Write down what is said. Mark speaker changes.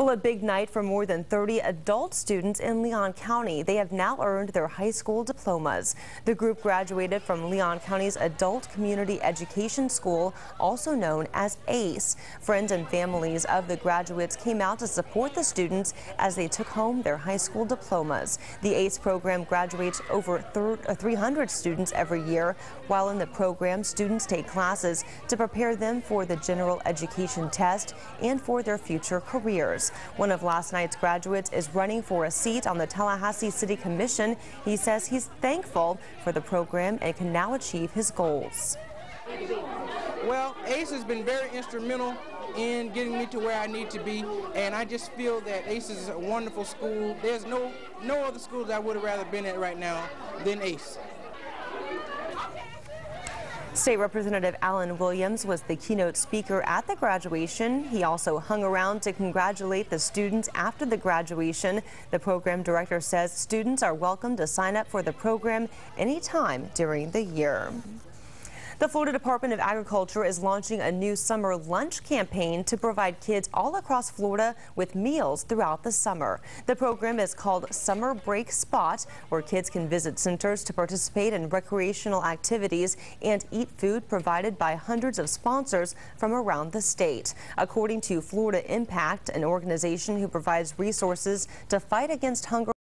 Speaker 1: Well, a big night for more than 30 adult students in Leon County. They have now earned their high school diplomas. The group graduated from Leon County's Adult Community Education School, also known as ACE. Friends and families of the graduates came out to support the students as they took home their high school diplomas. The ACE program graduates over uh, 300 students every year. While in the program, students take classes to prepare them for the general education test and for their future careers. One of last night's graduates is running for a seat on the Tallahassee City Commission. He says he's thankful for the program and can now achieve his goals.
Speaker 2: Well, ACE has been very instrumental in getting me to where I need to be, and I just feel that ACE is a wonderful school. There's no no other schools I would have rather been at right now than ACE.
Speaker 1: State Representative Alan Williams was the keynote speaker at the graduation. He also hung around to congratulate the students after the graduation. The program director says students are welcome to sign up for the program anytime during the year. The Florida Department of Agriculture is launching a new summer lunch campaign to provide kids all across Florida with meals throughout the summer. The program is called Summer Break Spot, where kids can visit centers to participate in recreational activities and eat food provided by hundreds of sponsors from around the state. According to Florida Impact, an organization who provides resources to fight against hunger